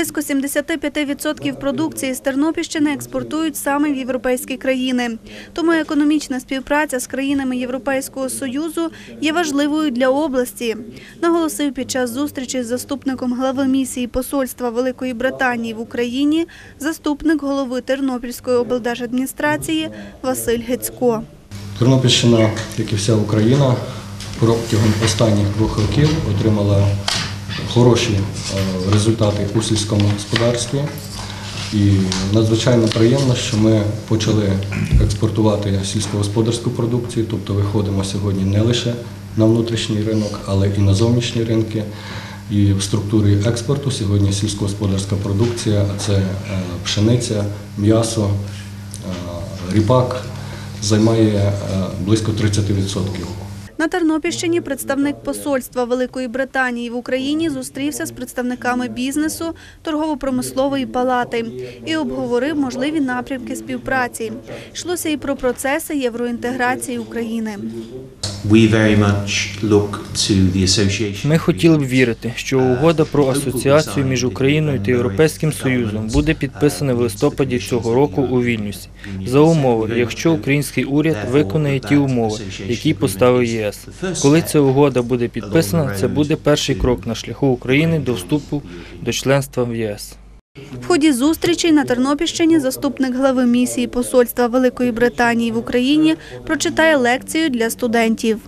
Близько 75% продукції з Тернопільщини експортують саме в європейські країни. Тому економічна співпраця з країнами Європейського Союзу є важливою для області, наголосив під час зустрічі з заступником глави місії посольства Великої Британії в Україні заступник голови Тернопільської облдержадміністрації Василь Гецько. Тернопільщина, як і вся Україна, протягом останніх двох років отримала хороші е, результати у сільському господарстві. І надзвичайно приємно, що ми почали експортувати сільськогосподарську продукцію, тобто виходимо сьогодні не лише на внутрішній ринок, але і на зовнішні ринки. І в структурі експорту сьогодні сільськогосподарська продукція це е, пшениця, м'ясо, е, ріпак займає близько 30%. На Тернопільщині представник посольства Великої Британії в Україні зустрівся з представниками бізнесу торгово-промислової палати і обговорив можливі напрямки співпраці. Йшлося і про процеси євроінтеграції України. Ми хотіли б вірити, що угода про асоціацію між Україною та Європейським Союзом буде підписана в листопаді цього року у Вільнюсі за умови, якщо український уряд виконає ті умови, які поставив ЄС. Коли ця угода буде підписана, це буде перший крок на шляху України до вступу до членства в ЄС. В ході зустрічей на Тернопільщині заступник глави місії посольства Великої Британії в Україні прочитає лекцію для студентів.